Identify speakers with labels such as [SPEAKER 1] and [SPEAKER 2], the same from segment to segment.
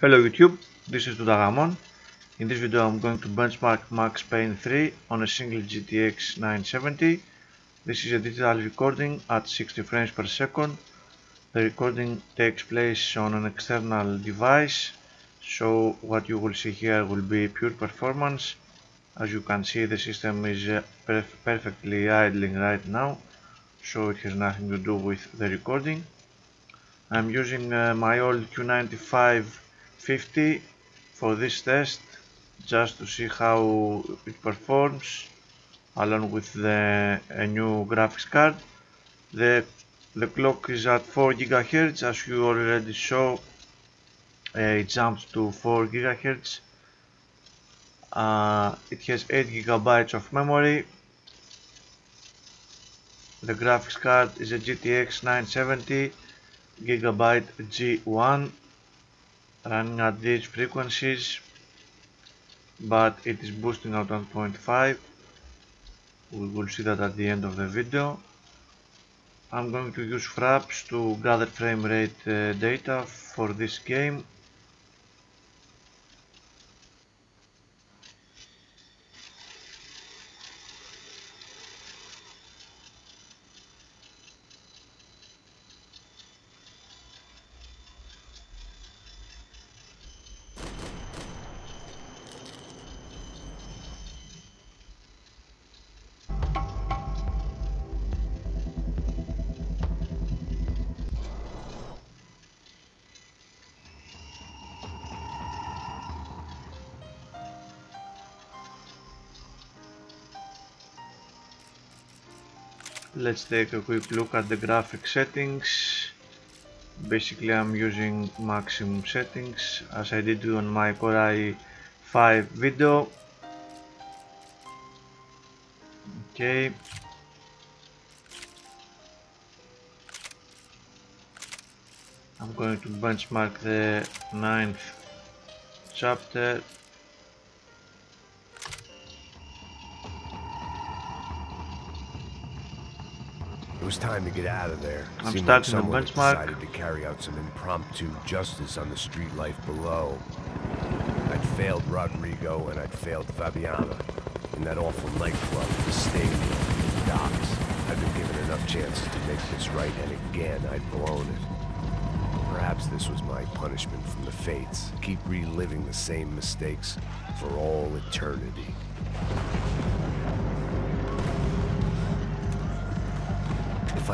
[SPEAKER 1] Hello YouTube, this is Toutagamon. In this video I'm going to benchmark Max Payne 3 on a single GTX 970. This is a digital recording at 60 frames per second. The recording takes place on an external device, so what you will see here will be pure performance. As you can see the system is uh, perf perfectly idling right now, so it has nothing to do with the recording. I'm using uh, my old Q95 50 for this test just to see how it performs along with the a new graphics card. The the clock is at 4 gigahertz as you already saw. Uh, it jumps to 4 gigahertz. Uh, it has 8 gigabytes of memory. The graphics card is a GTX 970 gigabyte G1 running at these frequencies but it is boosting at 1.5 we will see that at the end of the video. I'm going to use fraps to gather frame rate uh, data for this game let's take a quick look at the graphic settings. Basically I'm using maximum settings as I did on my Core i5 video. Okay. I'm going to benchmark the ninth chapter
[SPEAKER 2] It was time to get out of there.
[SPEAKER 1] I'm
[SPEAKER 2] Seemed like
[SPEAKER 1] starting the benchmark.
[SPEAKER 2] decided to carry out some impromptu justice on the street life below. I'd failed Rodrigo and I'd failed Fabiana. In that awful nightclub, the stadium, the docks. I'd been given enough chances to make this right, and again I'd blown it. Perhaps this was my punishment from the fates. Keep reliving the same mistakes for all eternity.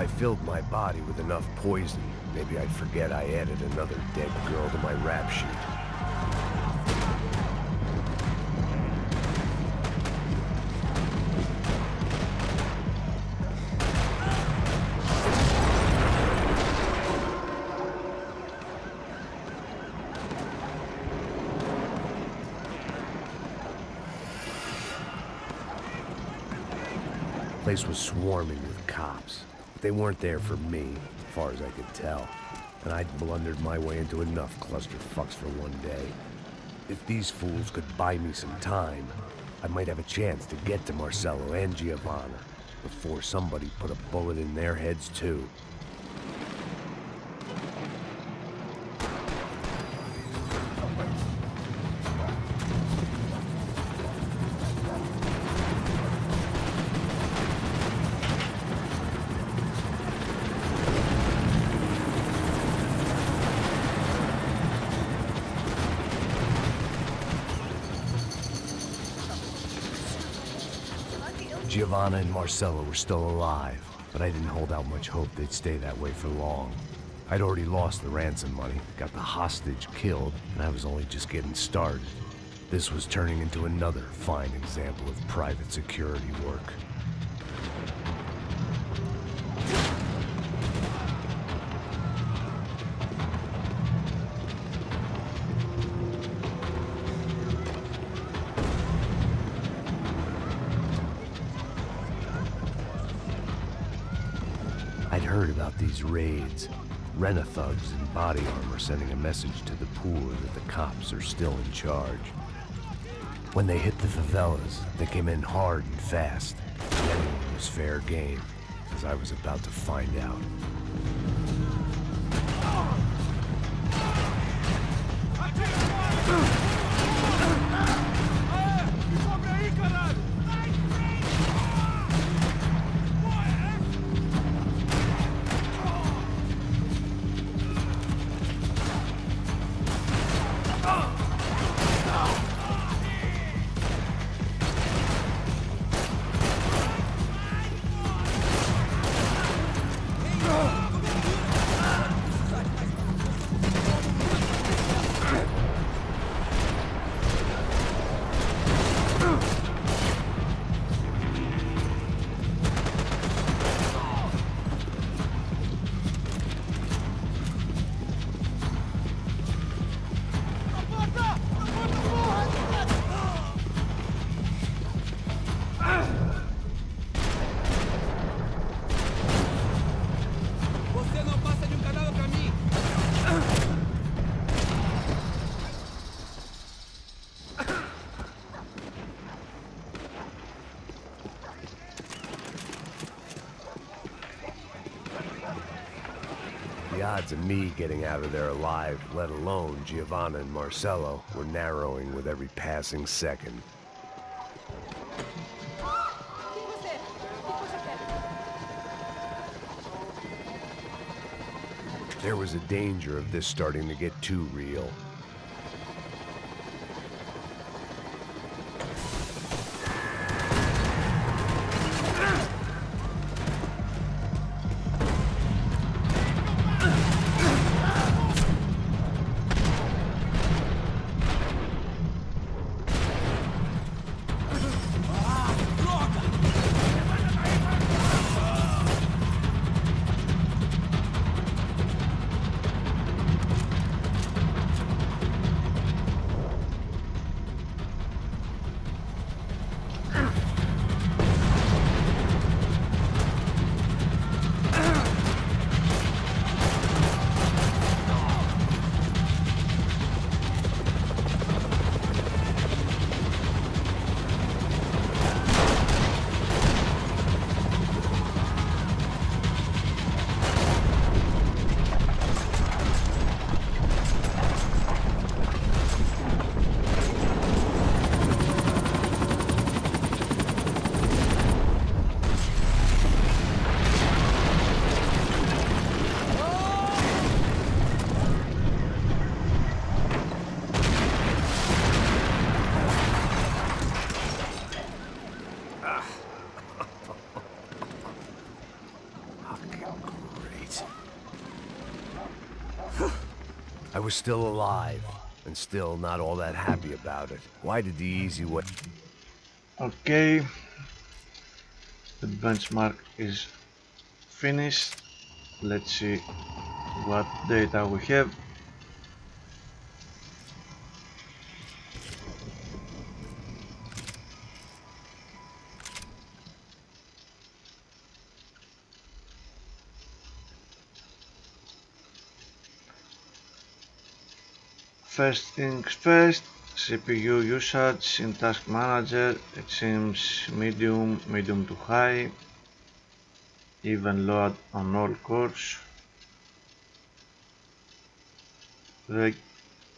[SPEAKER 2] I filled my body with enough poison, maybe I'd forget I added another dead girl to my rap sheet. Place was swarming with cops. They weren't there for me, as far as I could tell. And I'd blundered my way into enough clusterfucks for one day. If these fools could buy me some time, I might have a chance to get to Marcello and Giovanna before somebody put a bullet in their heads too. Giovanna and Marcello were still alive, but I didn't hold out much hope they'd stay that way for long. I'd already lost the ransom money, got the hostage killed, and I was only just getting started. This was turning into another fine example of private security work. I'd heard about these raids. Rena thugs in body armor sending a message to the poor that the cops are still in charge. When they hit the favelas, they came in hard and fast. Anyone was fair game, as I was about to find out. Odds of me getting out of there alive, let alone Giovanna and Marcello, were narrowing with every passing second. There was a danger of this starting to get too real. Great. I was still alive, and still not all that happy about it. Why did the easy way...
[SPEAKER 1] Okay, the benchmark is finished. Let's see what data we have. First things first, CPU usage in Task Manager, it seems medium, medium to high, even load on all cores. The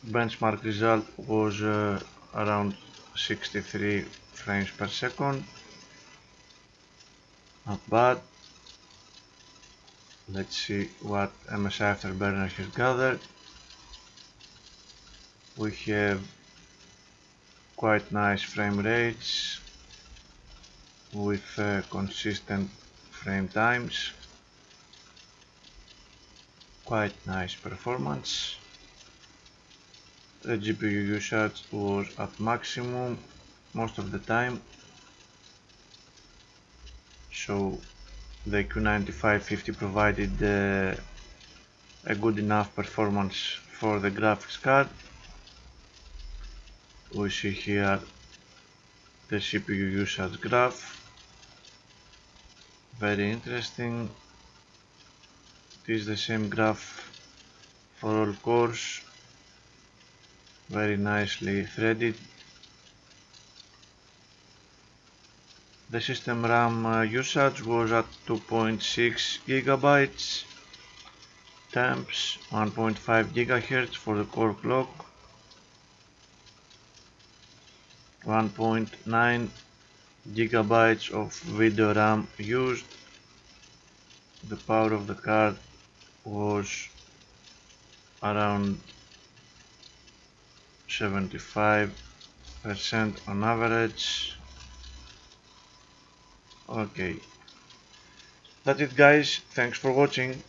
[SPEAKER 1] benchmark result was uh, around 63 frames per second. Not bad. Let's see what MSI Afterburner has gathered we have quite nice frame rates with uh, consistent frame times. Quite nice performance. The GPU usage was at maximum most of the time. So the Q9550 provided uh, a good enough performance for the graphics card we see here the CPU usage graph very interesting. It is the same graph for all cores. Very nicely threaded. The system RAM usage was at 2.6 gigabytes. Temps 1.5 gigahertz for the core clock 1.9 gigabytes of video RAM used. The power of the card was around 75 percent on average. Okay. That's it guys. Thanks for watching